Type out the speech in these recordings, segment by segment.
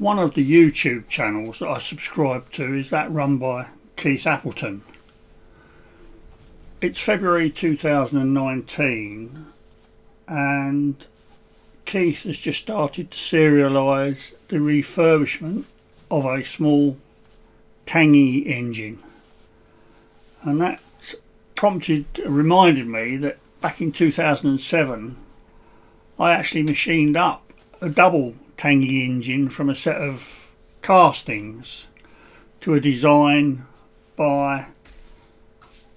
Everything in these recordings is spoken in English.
one of the YouTube channels that I subscribe to is that run by Keith Appleton. It's February 2019 and Keith has just started to serialise the refurbishment of a small Tangye engine and that prompted reminded me that back in 2007 I actually machined up a double Tangye engine from a set of castings to a design by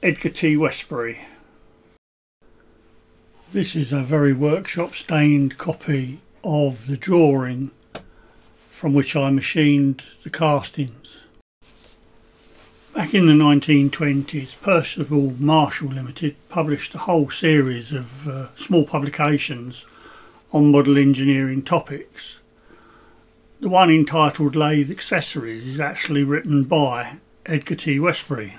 Edgar T. Westbury. This is a very workshop stained copy of the drawing from which I machined the castings. Back in the 1920s, Percival Marshall Limited published a whole series of uh, small publications on model engineering topics. The one entitled Lathe Accessories is actually written by Edgar T. Westbury.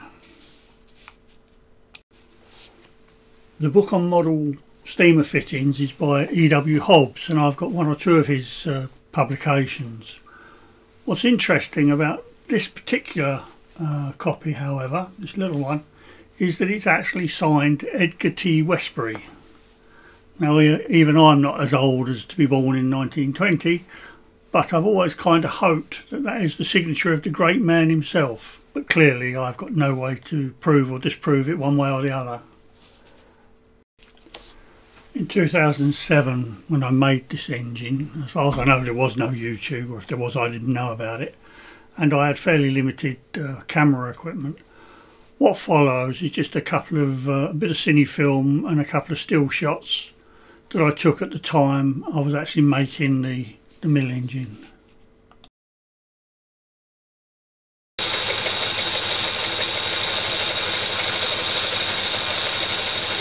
The book on model steamer fittings is by E.W. Hobbs and I've got one or two of his uh, publications. What's interesting about this particular uh, copy, however, this little one, is that it's actually signed Edgar T. Westbury. Now, even I'm not as old as to be born in 1920, but I've always kind of hoped that that is the signature of the great man himself. But clearly, I've got no way to prove or disprove it one way or the other. In 2007, when I made this engine, as far as I know, there was no YouTube, or if there was, I didn't know about it, and I had fairly limited uh, camera equipment. What follows is just a couple of uh, a bit of cine film and a couple of still shots that I took at the time I was actually making the, the mill engine.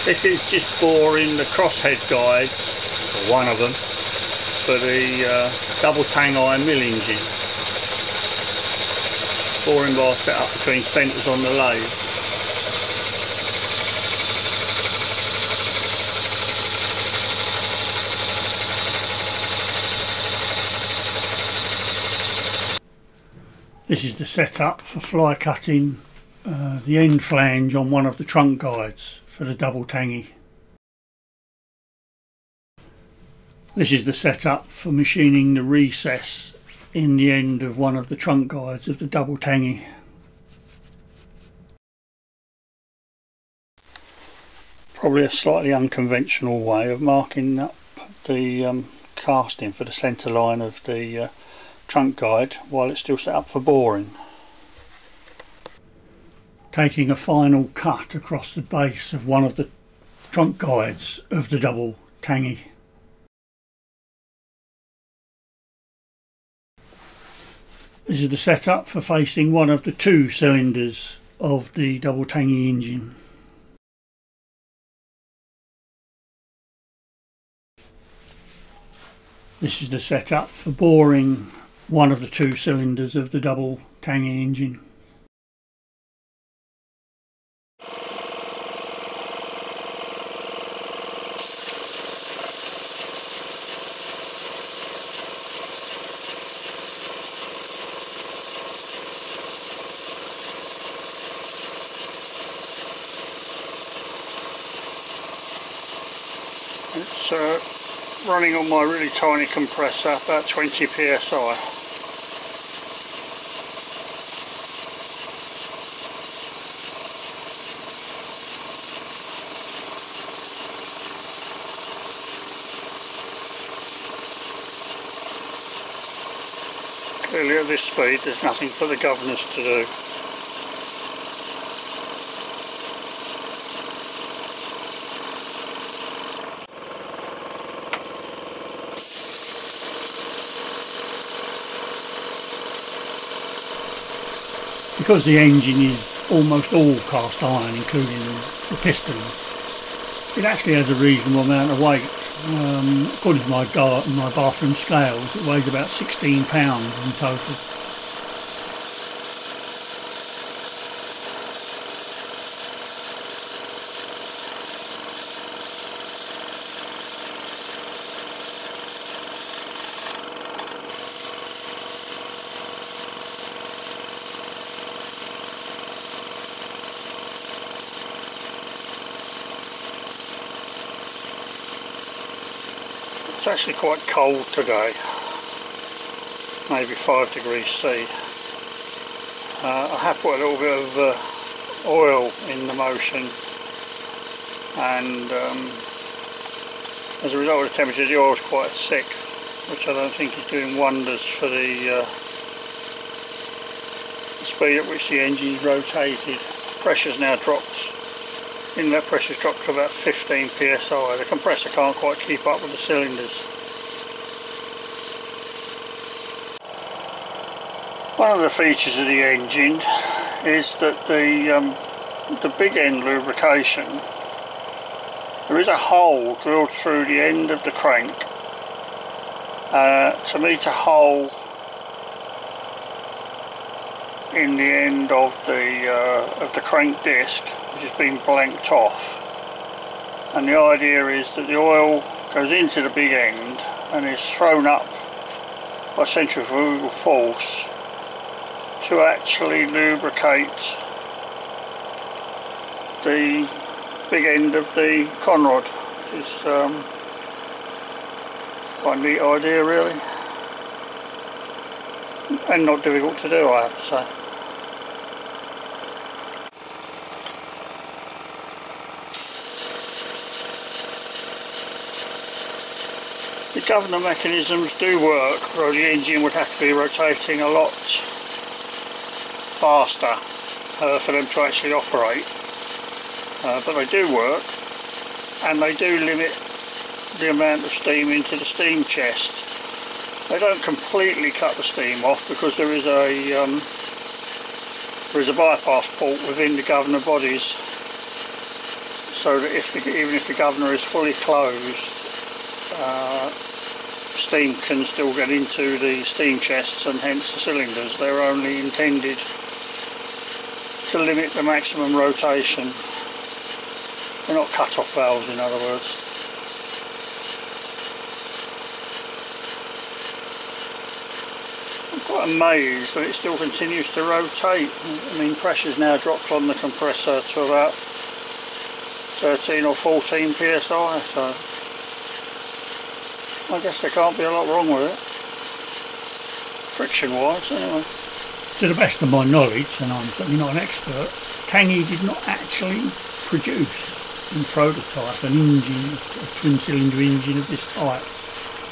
This is just boring the crosshead guides, one of them, for the uh, double tang iron mill engine. Boring bar set up between centres on the lathe. This is the setup for fly cutting uh, the end flange on one of the trunk guides for the double Tangye. This is the setup for machining the recess in the end of one of the trunk guides of the double Tangye. Probably a slightly unconventional way of marking up the um, casting for the centre line of the uh, trunk guide while it's still set up for boring taking a final cut across the base of one of the trunk guides of the double Tangye. This is the setup for facing one of the two cylinders of the double Tangye engine. This is the setup for boring one of the two cylinders of the double Tangye engine. It's uh, running on my really tiny compressor, about 20 psi. This speed there's nothing for the governors to do. because the engine is almost all cast iron including the pistons it actually has a reasonable amount of weight um, according to my, my bathroom scales it weighs about 16 pounds in total It's actually quite cold today, maybe 5 degrees C. Uh, I have put a little bit of uh, oil in the motion and um, as a result of the temperature the oil is quite thick which I don't think is doing wonders for the, uh, speed at which the engine is rotated. Pressure's now dropped inlet pressure's dropped to about 15 psi. The compressor can't quite keep up with the cylinders. One of the features of the engine is that the um, the big end lubrication there is a hole drilled through the end of the crank uh, to meet a hole in the end of the uh, of the crank disc which has been blanked off and the idea is that the oil goes into the big end and is thrown up by centrifugal force to actually lubricate the big end of the conrod which is um, quite a neat idea really and not difficult to do I have to say. Governor mechanisms do work, the engine would have to be rotating a lot faster uh, for them to actually operate. Uh, but they do work, and they do limit the amount of steam into the steam chest. They don't completely cut the steam off because there is a um, there is a bypass port within the governor bodies so that if the, even if the governor is fully closed uh, steam can still get into the steam chests and hence the cylinders. They're only intended to limit the maximum rotation. They're not cut-off valves in other words. I'm quite amazed that it still continues to rotate. I mean pressure's now dropped on the compressor to about 13 or 14 psi so I guess there can't be a lot wrong with it. Friction wise, anyway. To the best of my knowledge, and I'm certainly not an expert, Tangye did not actually produce and prototype an engine, a twin cylinder engine of this type.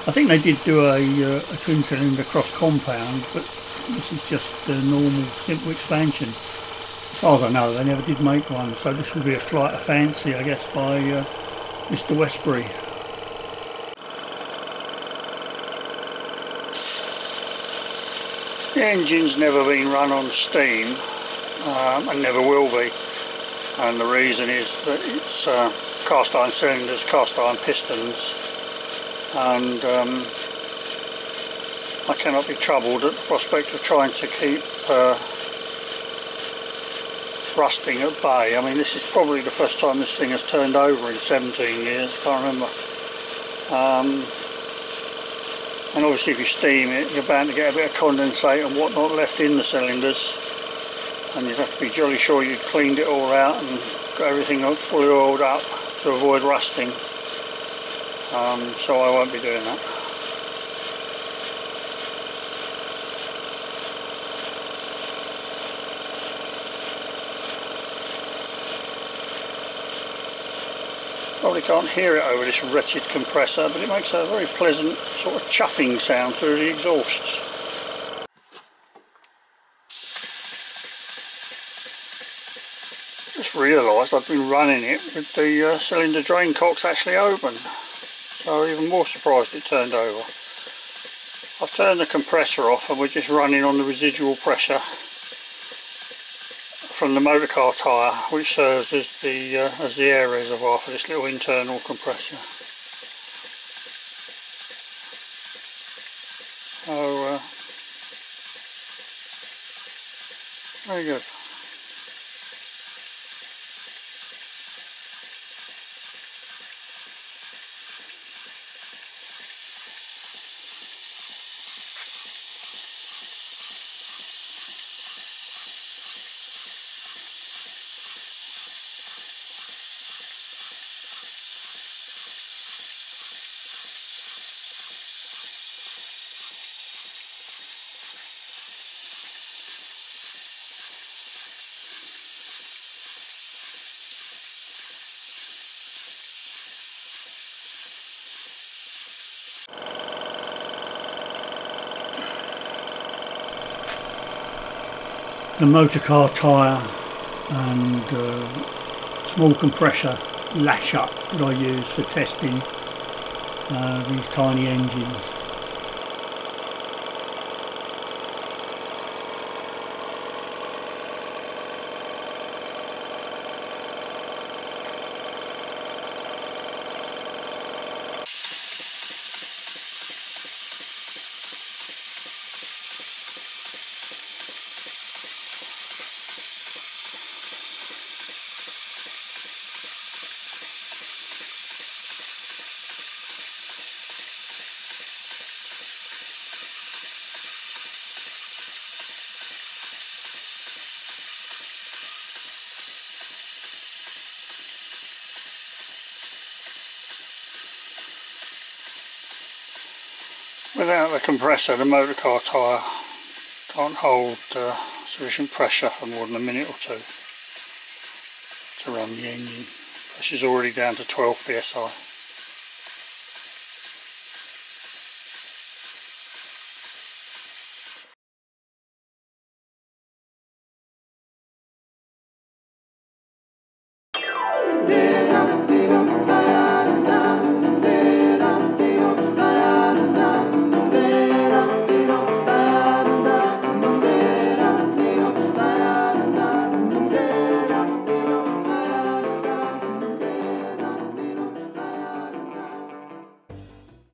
I think they did do a, uh, a twin cylinder cross compound, but this is just a normal simple expansion. As far as I know, they never did make one, so this will be a flight of fancy, I guess, by uh, Mr. Westbury. The engine's never been run on steam um, and never will be and the reason is that it's uh, cast iron cylinders, cast iron pistons and um, I cannot be troubled at the prospect of trying to keep uh, rusting at bay. I mean this is probably the first time this thing has turned over in 17 years, I can't remember. Um, and obviously if you steam it you're bound to get a bit of condensate and whatnot left in the cylinders and you'd have to be jolly sure you've cleaned it all out and got everything fully oiled up to avoid rusting um, so I won't be doing that. Probably can't hear it over this wretched compressor, but it makes a very pleasant sort of chuffing sound through the exhausts. Just realised I've been running it with the uh, cylinder drain cocks actually open, so even more surprised it turned over. I've turned the compressor off and we're just running on the residual pressure from the motor car tyre which serves as the uh, as the air reservoir for this little internal compressor. So uh, very good. The motor car tyre and uh, small compressor lash up that I use for testing uh, these tiny engines. Without the compressor the motor car tyre can't hold uh, sufficient pressure for more than a minute or two to run the engine. Pressure's already down to 12 psi.